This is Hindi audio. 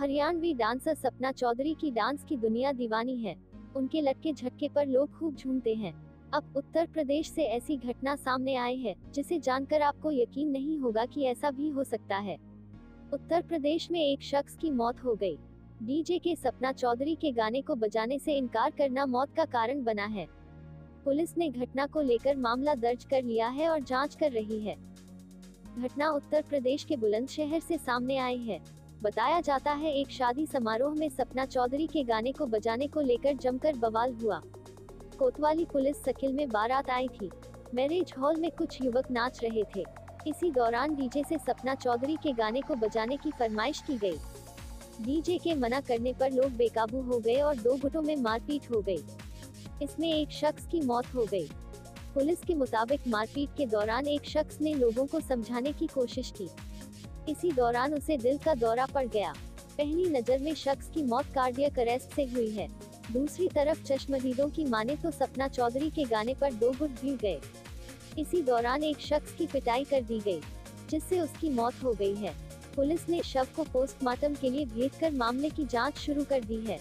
हरियाणवी डांसर सपना चौधरी की डांस की दुनिया दीवानी है। उनके लटके झटके पर लोग खूब झूमते हैं। अब उत्तर प्रदेश से ऐसी घटना सामने आई है, जिसे जानकर आपको यकीन नहीं होगा कि ऐसा भी हो सकता है। उत्तर प्रदेश में एक शख्स की मौत हो गई। डीजे के सपना चौधरी के गाने को बजाने से इनकार करना मौत का कारण बना है। पुलिस ने घटना को लेकर मामला दर्ज कर लिया है और जाँच कर रही है। घटना उत्तर प्रदेश के बुलंदशहर से सामने आई है। बताया जाता है एक शादी समारोह में सपना चौधरी के गाने को बजाने को लेकर जमकर बवाल हुआ। कोतवाली पुलिस सकिल में बारात आई थी। मैरिज हॉल में कुछ युवक नाच रहे थे। इसी दौरान डीजे से सपना चौधरी के गाने को बजाने की फरमाइश की गई। डीजे के मना करने पर लोग बेकाबू हो गए और दो गुटों में मारपीट हो गई। इसमें एक शख्स की मौत हो गई। पुलिस के मुताबिक मारपीट के दौरान एक शख्स ने लोगों को समझाने की कोशिश की। इसी दौरान उसे दिल का दौरा पड़ गया। पहली नज़र में शख्स की मौत कार्डियक अरेस्ट से हुई है। दूसरी तरफ़ चश्मदीदों की माने तो सपना चौधरी के गाने पर दो गुट भी गए। इसी दौरान एक शख्स की पिटाई कर दी गई, जिससे उसकी मौत हो गई है। पुलिस ने शव को पोस्टमार्टम के लिए भेजकर मामले की जाँच शुरू कर दी है।